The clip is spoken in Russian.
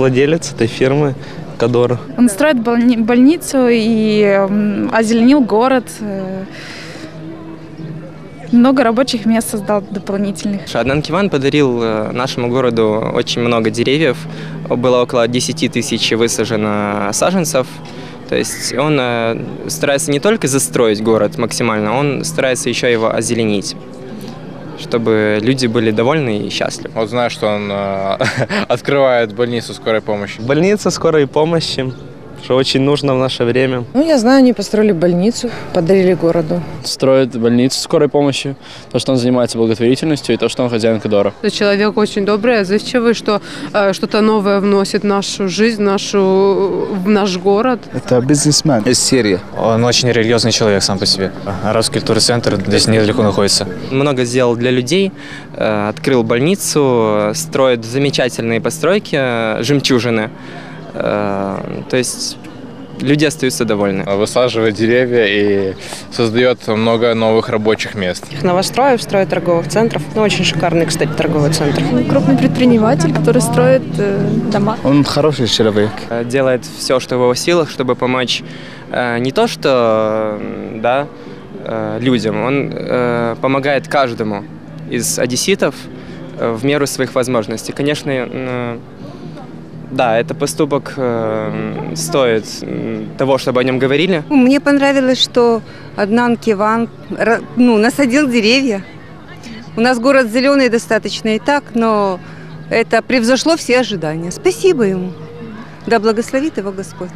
Владелец этой фирмы Кадор. Он строит больни- больницу и озеленил город. э, Много рабочих мест создал дополнительных. Аднан Киван подарил э, нашему городу очень много деревьев. Было около 10 тысяч высажено саженцев. То есть он э, старается не только застроить город максимально, он старается еще его озеленить, чтобы люди были довольны и счастливы. Вот знаю, что он э, открывает больницу скорой помощи. Больница скорой помощи, что очень нужно в наше время. Ну, я знаю, они построили больницу, подарили городу. строит больницу скорой помощи, то, что он занимается благотворительностью и то, что он хозяин Кадора. Человек очень добрый, отзывчивый, что э, что-то новое вносит в нашу жизнь, в, нашу, в наш город. Это бизнесмен из Сирии. Он очень религиозный человек сам по себе. Арабский культурный центр здесь недалеко находится. Много сделал для людей, э, открыл больницу, строит замечательные постройки, э, жемчужины. Э, То есть люди остаются довольны. Высаживает деревья и создает много новых рабочих мест. Новостроев строят торговых центров. Ну, очень шикарный, кстати, торговый центр. Крупный предприниматель, который строит э, дома. Он хороший человек. Э, Делает все, что в его силах, чтобы помочь э, не то что да, э, людям, он э, помогает каждому из одесситов э, в меру своих возможностей. Конечно, э, да, это поступок э, стоит того, чтобы о нем говорили. Мне понравилось, что Аднан Киван ну, насадил деревья. У нас город зеленый достаточно и так, но это превзошло все ожидания. Спасибо ему. Да благословит его Господь.